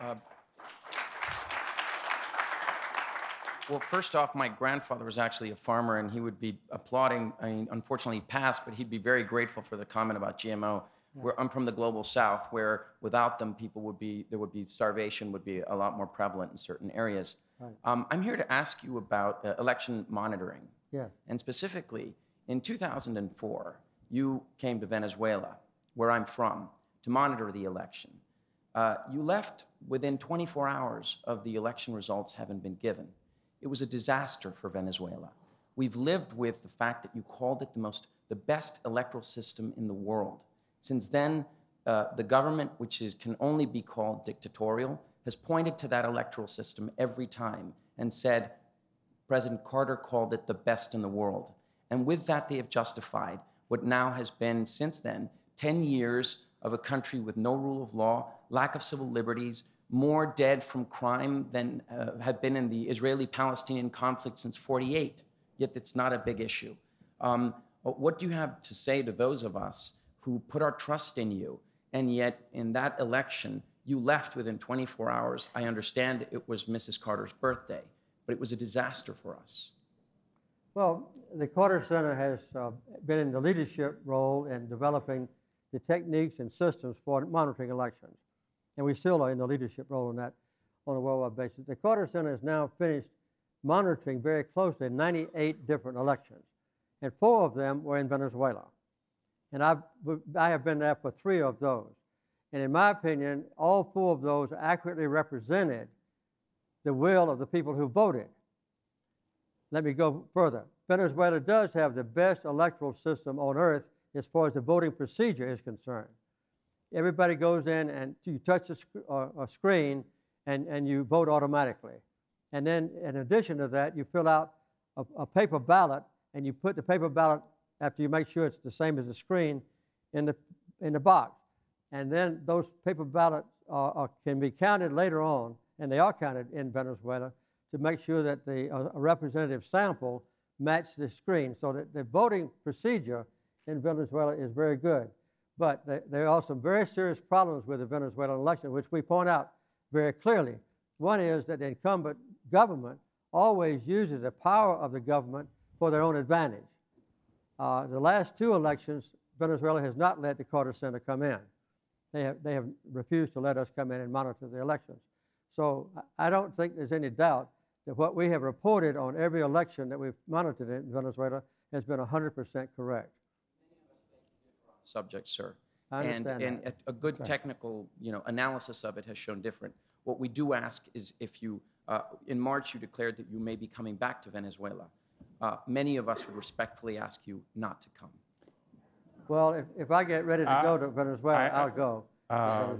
Uh, Well, first off, my grandfather was actually a farmer, and he would be applauding. I mean, unfortunately, he passed, but he'd be very grateful for the comment about GMO. Where I'm from the global south, where without them, people would be there would be starvation would be a lot more prevalent in certain areas. Right. Um, I'm here to ask you about uh, election monitoring, Yeah, and specifically, in 2004, you came to Venezuela, where I'm from, to monitor the election. Uh, you left within 24 hours of the election results having been given. It was a disaster for Venezuela. We've lived with the fact that you called it the most, the best electoral system in the world. Since then, uh, the government, which is, can only be called dictatorial, has pointed to that electoral system every time and said, President Carter called it the best in the world. And with that, they have justified what now has been, since then, 10 years of a country with no rule of law, lack of civil liberties, more dead from crime than uh, have been in the Israeli Palestinian conflict since 48, yet it's not a big issue. Um, what do you have to say to those of us who put our trust in you, and yet in that election, you left within 24 hours? I understand it was Mrs. Carter's birthday, but it was a disaster for us. well, the Carter Center has uh, been in the leadership role in developing the techniques and systems for monitoring elections. And we still are in the leadership role in that on a worldwide basis. The Carter Center has now finished monitoring very closely 98 different elections, and four of them were in Venezuela. And I've, I have been there for three of those. And in my opinion, all four of those accurately represented the will of the people who voted. Let me go further. Venezuela does have the best electoral system on earth as far as the voting procedure is concerned. Everybody goes in and you touch a, sc- uh, a screen and, and you vote automatically. And then, in addition to that, you fill out a, a paper ballot and you put the paper ballot, after you make sure it's the same as the screen, in the, in the box. And then those paper ballots are, are, can be counted later on, and they are counted in Venezuela, to make sure that the uh, representative sample match the screen. So that the voting procedure in Venezuela is very good. But there, are some very serious problems with the Venezuelan election, which we point out very clearly. One is that the incumbent government always uses the power of the government for their own advantage. Uh, the last two elections, Venezuela has not let the Carter Center come in. They have, they have refused to let us come in and monitor the elections. So I don't think there's any doubt that what we have reported on every election that we've monitored in Venezuela has been 100% correct. Subject, sir. I and understand and that. a, a good Sorry. technical, you know, analysis of it has shown different. What we do ask is if you, uh, in March, you declared that you may be coming back to Venezuela. Uh, many of us would respectfully ask you not to come. Well, if, if I get ready to Uh, go to Venezuela, I- I- I'll go. Uh,